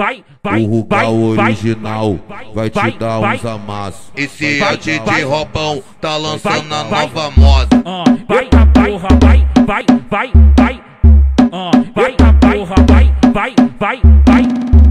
vai, vai, O vai, Rugal vai, original vai te dar uns amassos. Esse é o DJ Robão, tá lançando a vai. nova moda. ah, vai, porra, vai, vai, vai, vai, ah, vai, porra, vai, vai, vai, vai.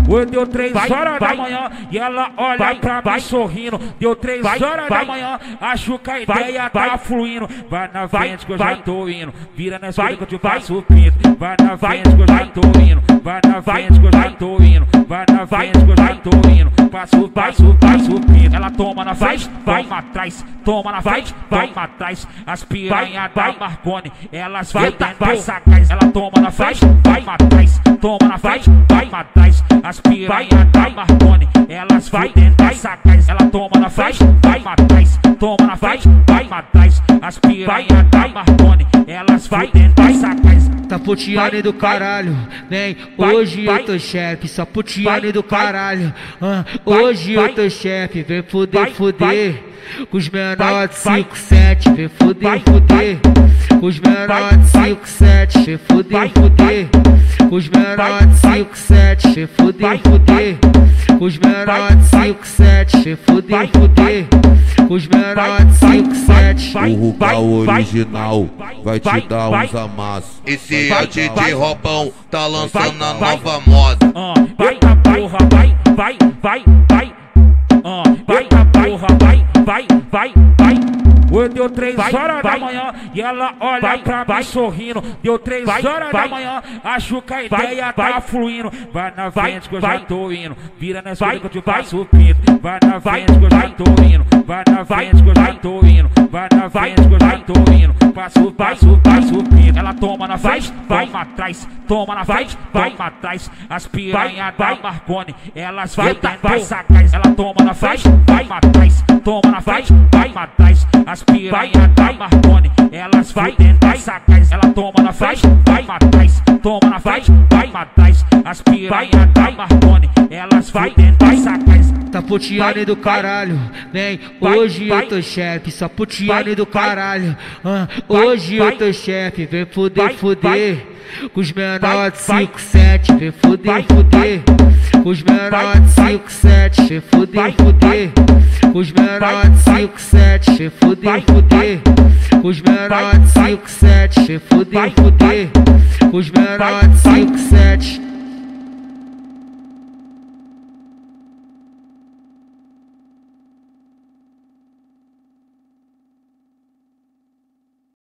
Oi, deu três horas da manhã e ela olha pra mim sorrindo. Deu três horas da manhã, acho que a ideia tá fluindo. Vai na frente que eu já tô indo. Vira nessa vida que eu te faço o pinto. Vai na frente que eu já tô indo. Vai na frente que eu já tô indo. Vai na frente que eu já tô indo. Passo, passo, passo o pinto. Ela toma na frente, toma atrás. Toma na frente, toma atrás. As piranha da Marconi, elas vai vai sagaz. Ela toma na frente, vai atrás. Toma na frente, vai atrás. As piranha da Marconi, elas vai vai sagaz. Ela toma na frente, vai atrás. Toma na frente, vai atrás. As piranha da Marconi, elas vai vai sagaz. Tá do caralho, vem. Hoje eu tô chefe, só puteando do caralho. Ah, hoje eu tô chefe, vem fuder, fuder. Com os menores de 5, 7, vem fuder, fuder. Com os menores de 5, 7, vem fuder, fuder. Com os menores de 5, 7, vem fuder, fuder. Com os menores de 5, 7, vem fuder, fuder. Com os menores de 5, 7. O Rugal original vai te dar uns amassos. Esse é o DJ Robão, tá lançando a nova moda. Ah, vai, porra, vai, vai, vai, vai. Ah, vai, porra, vai, vai, vai, vai. Oi, deu três horas da manhã e ela olha pra mim sorrindo. Deu três horas da manhã, acho que a ideia tá fluindo. Vai na frente que eu já tô indo. Vira nessa vida que eu te faço o pinto. Vai na frente que eu já tô indo. Vai na frente que eu já tô indo. Vai na frente que eu já tô indo. Passo, passo, passo o pinto. Ela toma na frente, toma atrás. Toma na frente, toma atrás. As piranha da Marconi, elas vai vai sagaz. Ela toma na frente, vai atrás. Toma na frente, vai atrás. As piranha da Marconi, elas vai. vai. sagaz. Ela toma na frente, vai atrás. Toma na frente, vai atrás. As piranha da Marconi, elas vai. vai. sagaz. Tá puteando do caralho, vem. Hoje eu tô chefe, só puteando do caralho. Ah, hoje eu tô chefe, vem fuder, fuder. Com os menores de 5, 7, vem fuder, fuder. Com os menores de 5, 7, vem fuder, fuder. Os menores de 5, 7, vem fuder, fuder. Os menores de 5, 7, vem fuder, fuder. Os menores de 5, 7.